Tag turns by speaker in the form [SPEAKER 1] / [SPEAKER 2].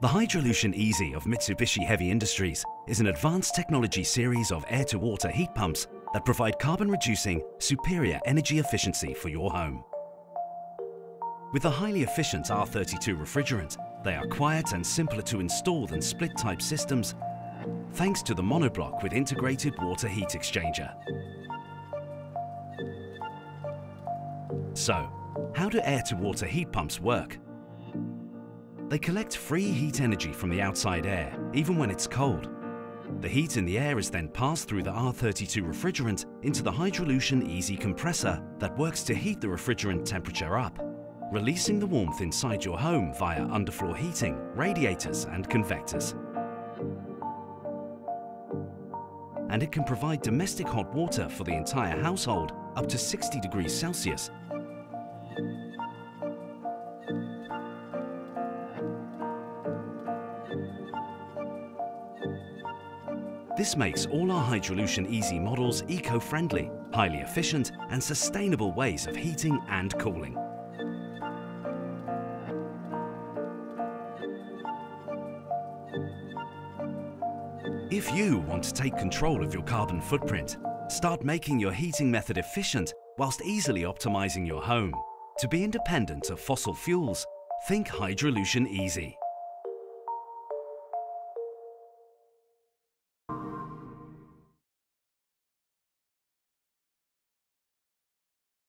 [SPEAKER 1] The Hydrolution EZY of Mitsubishi Heavy Industries is an advanced technology series of air-to-water heat pumps that provide carbon-reducing, superior energy efficiency for your home. With a highly efficient R32 refrigerant, they are quiet and simpler to install than split-type systems thanks to the monobloc with integrated water heat exchanger. So, how do air-to-water heat pumps work? They collect free heat energy from the outside air, even when it's cold. The heat in the air is then passed through the R32 refrigerant into the Hydrolution EZY compressor that works to heat the refrigerant temperature up, releasing the warmth inside your home via underfloor heating, radiators and convectors. And it can provide domestic hot water for the entire household up to 60 degrees Celsius This makes all our Hydrolution EZY models eco-friendly, highly efficient and sustainable ways of heating and cooling. If you want to take control of your carbon footprint, start making your heating method efficient whilst easily optimizing your home. To be independent of fossil fuels, think Hydrolution EZY.